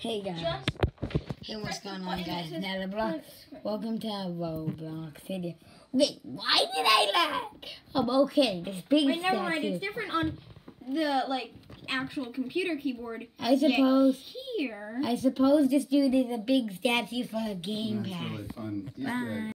Hey guys. Just Hey, what's going on, guys? Netherblox. Welcome to Roblox video. Wait, why did I lag? Um, oh, okay, this big Wait, never mind. It's different on the like actual computer keyboard. I suppose. Here. I suppose this dude is a big statue for a game That's pass. really fun. Bye.